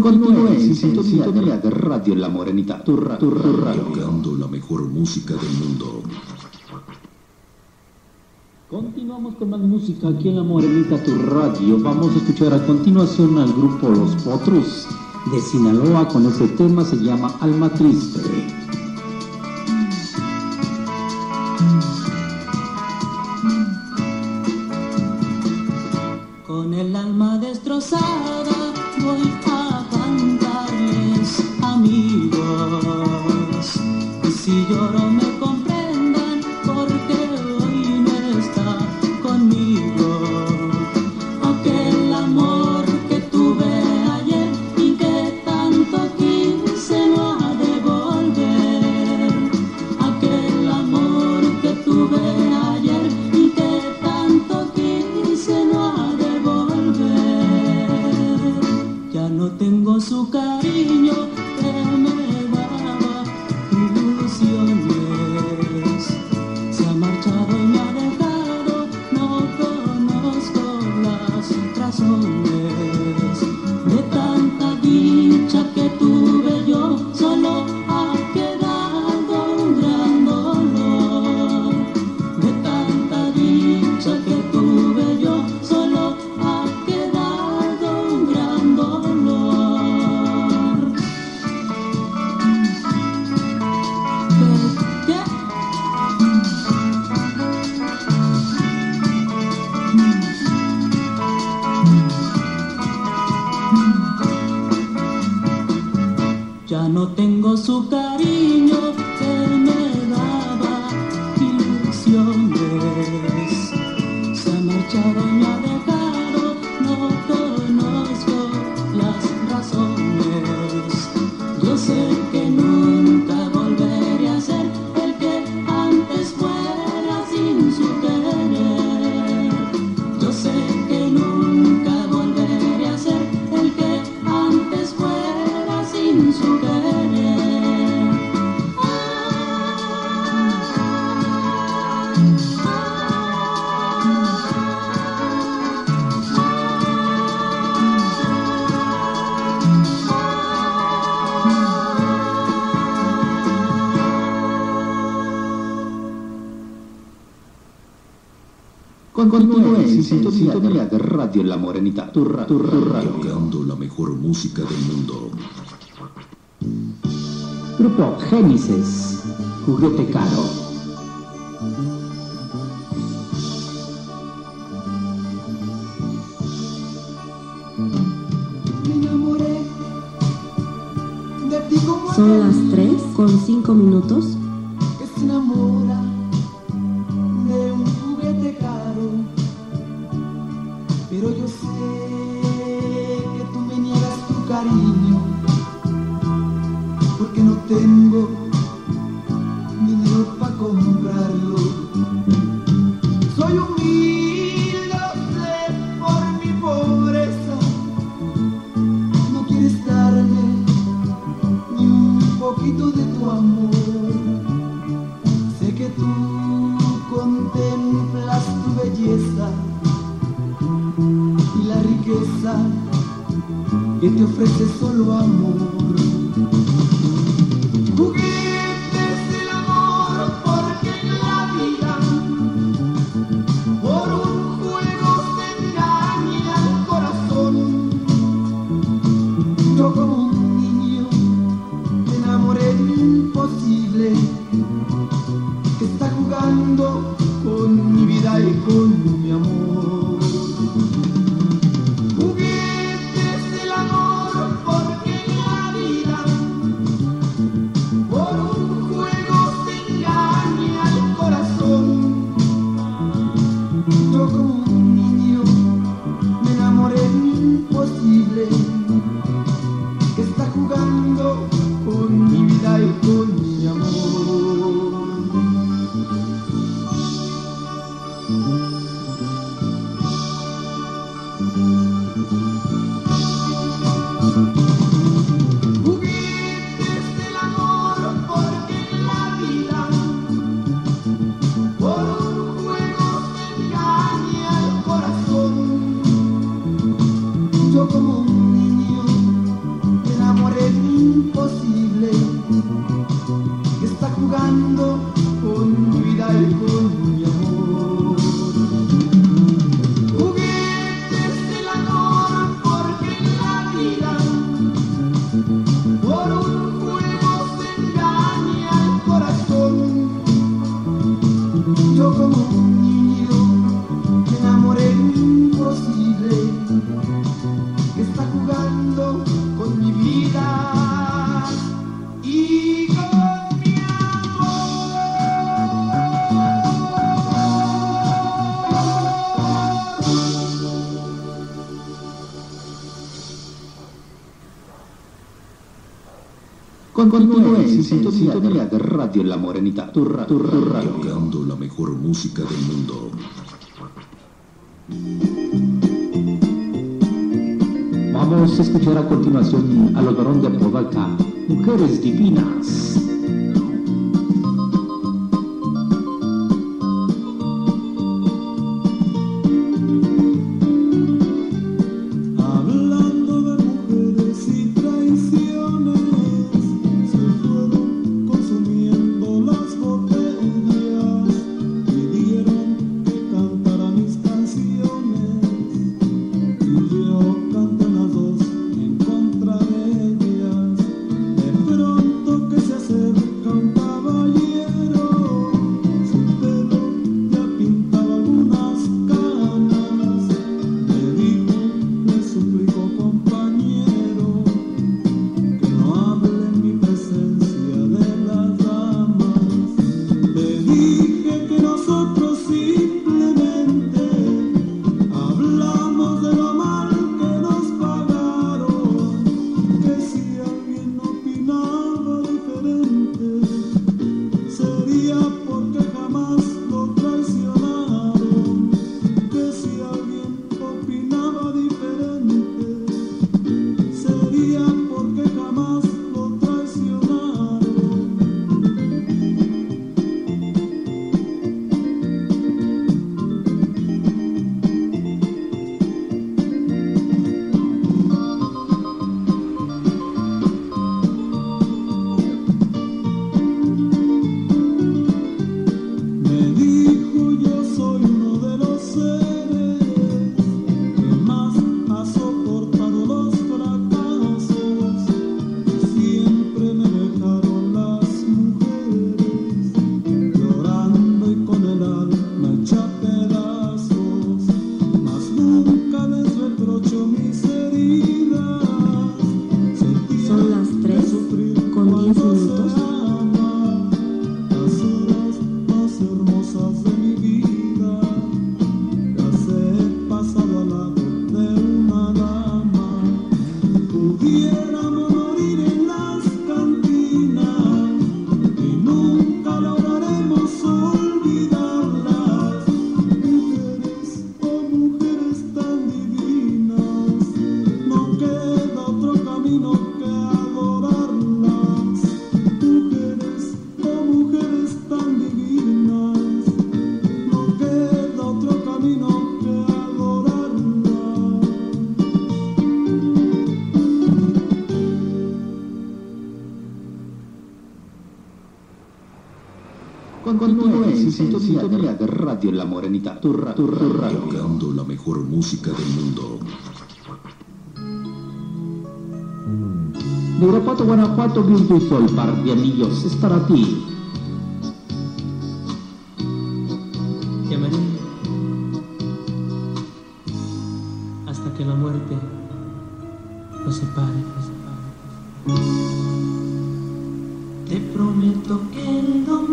Continúe en sintonía de Radio La Morenita, tu, ra- tu radio. Tocando la mejor música del mundo. Continuamos con más música aquí en La Morenita, tu radio. Vamos a escuchar a continuación al grupo Los Potros de Sinaloa con ese tema, se llama Alma Triste. Con el alma destrozada Oh, the. Su cariño que me daba ilusiones. Se ha marchado Continúe en sintonía de Radio La Morenita, tu, ra- tu radio. Tocando la mejor música del mundo. Grupo Génesis, juguete caro. Son las aquel 3 con 5 minutos. Que tú me niegas tu cariño, porque no tengo dinero para comprarlo. Que te ofrece solo amor. Juguetes del amor, porque en la vida por un juego se engaña el corazón. Yo como un niño me enamoré de imposible que está jugando con mi vida y con mi amor. mundo, un vida el continúes en sintonía de Radio La Morenita, tu, ra, tu, radio. Tocando la mejor música del mundo. Vamos a escuchar a continuación a los varón de Podaca, Mujeres Divinas. Cuando Continúa en sintonía de Radio La Morenita, tu, ra tu radio. Tocando la mejor música del mundo. De Irapuato, Guanajuato, viento y sol, par de anillos, es para ti. hasta que la muerte nos separe, nos separe. Te prometo que no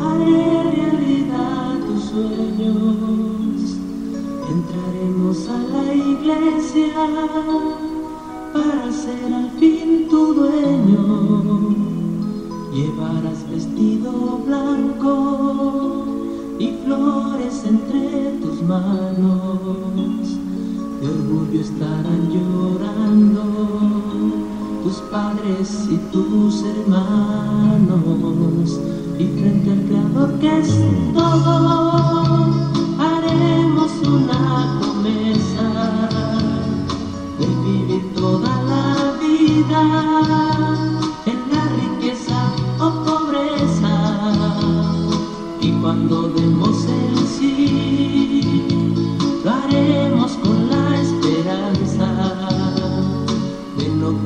Alegre y aleda tus sueños. Entraremos a la iglesia para ser al fin tu dueño. Llevarás vestido blanco. tus padres y tus hermanos, y frente al creador que es todo, haremos una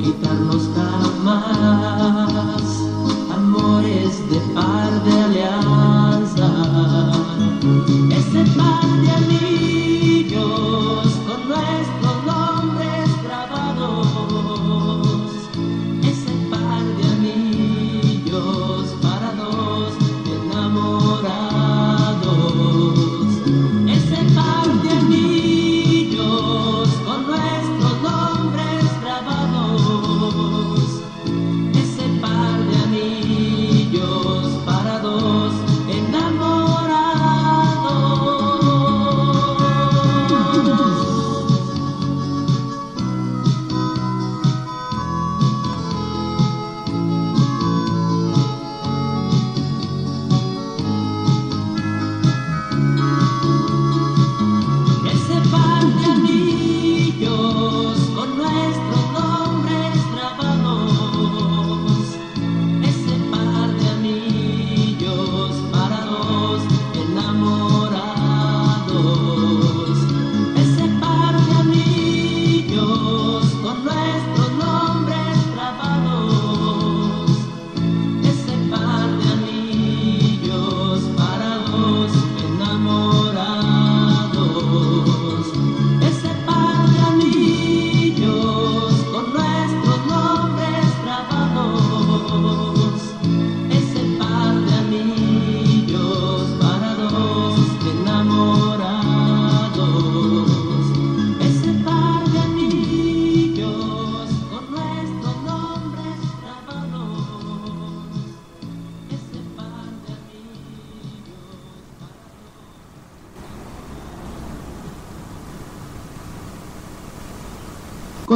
quitarnos jamás.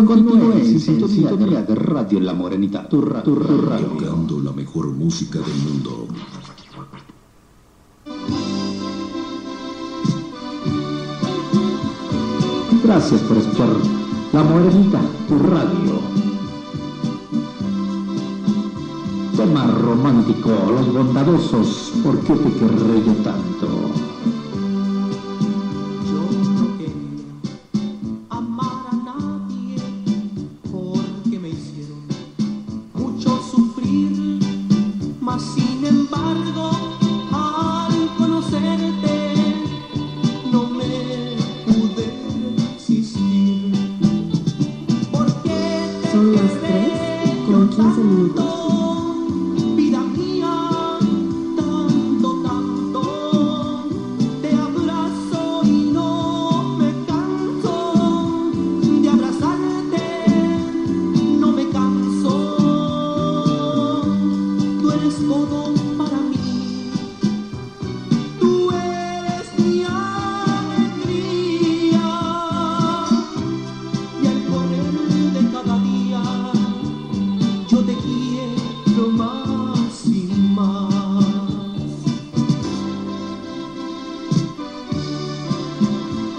Continúa en sintonía de Radio La Morenita, tu, ra, tu radio. Tocando la mejor música del mundo. Gracias por escuchar La Morenita, tu radio. Tema romántico, Los Bondadosos, ¿por qué te querré yo tanto? te quiero más y más.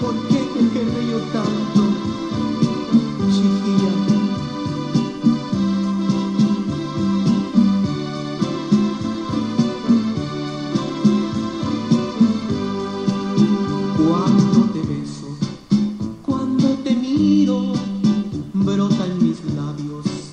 ¿Por qué te querré yo tanto, chiquilla? Cuando te beso, cuando te miro, brota en mis labios